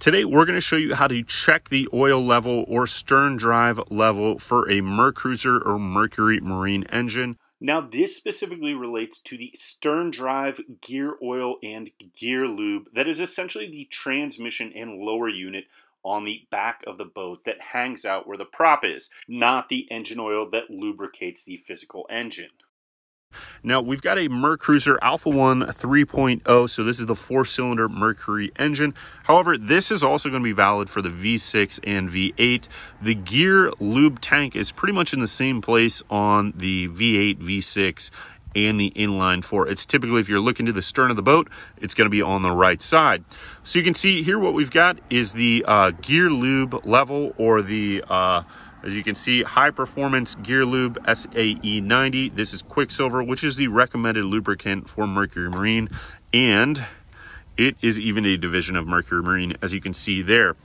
Today, we're going to show you how to check the oil level or stern drive level for a Mercruiser or Mercury Marine engine. Now, this specifically relates to the stern drive gear oil and gear lube that is essentially the transmission and lower unit on the back of the boat that hangs out where the prop is, not the engine oil that lubricates the physical engine. Now we've got a Mercruiser Alpha 1 3.0, so this is the four-cylinder Mercury engine. However, this is also going to be valid for the V6 and V8. The gear lube tank is pretty much in the same place on the V8, V6, and the inline four. It's typically, if you're looking to the stern of the boat, it's going to be on the right side. So you can see here what we've got is the uh, gear lube level or the uh, as you can see, high performance gear lube SAE 90. This is Quicksilver, which is the recommended lubricant for Mercury Marine. And it is even a division of Mercury Marine, as you can see there.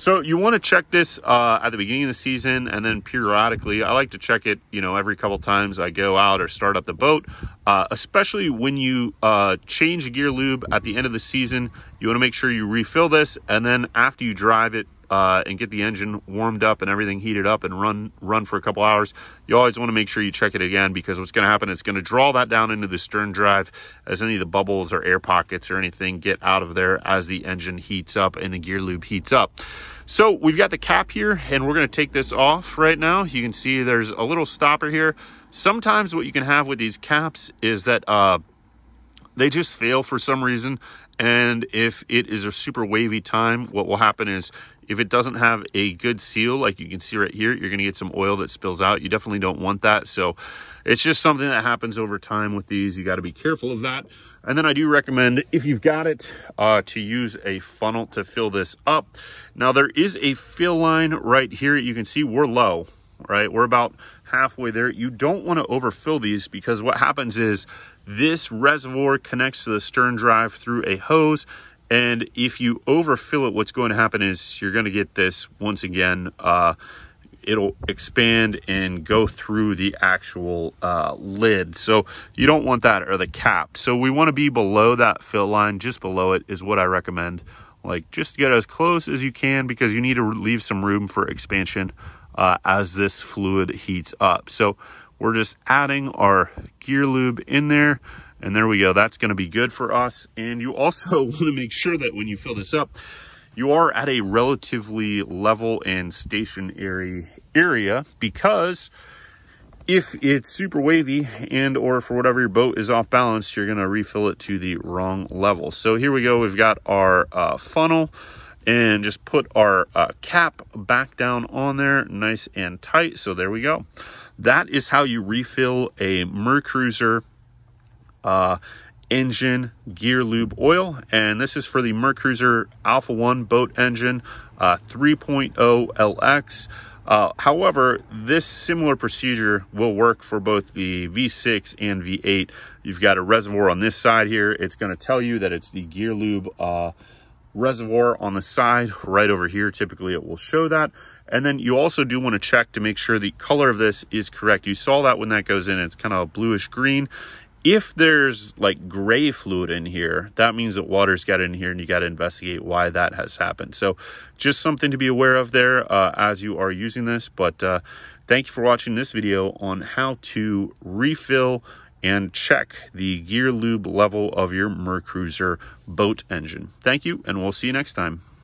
So you want to check this uh, at the beginning of the season and then periodically. I like to check it, you know, every couple times I go out or start up the boat, uh, especially when you uh, change gear lube at the end of the season. You want to make sure you refill this and then after you drive it uh, and get the engine warmed up and everything heated up and run run for a couple hours, you always want to make sure you check it again because what's going to happen is going to draw that down into the stern drive as any of the bubbles or air pockets or anything get out of there as the engine heats up and the gear lube heats up. So we've got the cap here and we're going to take this off right now. You can see there's a little stopper here. Sometimes what you can have with these caps is that uh, they just fail for some reason. And if it is a super wavy time, what will happen is if it doesn't have a good seal, like you can see right here, you're going to get some oil that spills out. You definitely don't want that. So it's just something that happens over time with these. You got to be careful of that. And then I do recommend, if you've got it, uh, to use a funnel to fill this up. Now there is a fill line right here. You can see we're low, right? We're about halfway there. You don't want to overfill these because what happens is this reservoir connects to the stern drive through a hose and if you overfill it, what's going to happen is you're going to get this once again. Uh, it'll expand and go through the actual uh, lid. So you don't want that or the cap. So we want to be below that fill line, just below it is what I recommend. Like just get as close as you can because you need to leave some room for expansion uh, as this fluid heats up. So we're just adding our gear lube in there. And there we go. That's going to be good for us. And you also want to make sure that when you fill this up, you are at a relatively level and stationary area because if it's super wavy and or for whatever your boat is off balance, you're going to refill it to the wrong level. So here we go. We've got our uh, funnel and just put our uh, cap back down on there nice and tight. So there we go. That is how you refill a Mercruiser uh, engine gear lube oil and this is for the Mercruiser Alpha 1 boat engine uh, 3.0 LX uh, however this similar procedure will work for both the V6 and V8 you've got a reservoir on this side here it's going to tell you that it's the gear lube uh, reservoir on the side right over here typically it will show that and then you also do want to check to make sure the color of this is correct you saw that when that goes in it's kind of a bluish green if there's like gray fluid in here, that means that water's got in here and you got to investigate why that has happened. So just something to be aware of there uh, as you are using this. But uh, thank you for watching this video on how to refill and check the gear lube level of your Mercruiser boat engine. Thank you, and we'll see you next time.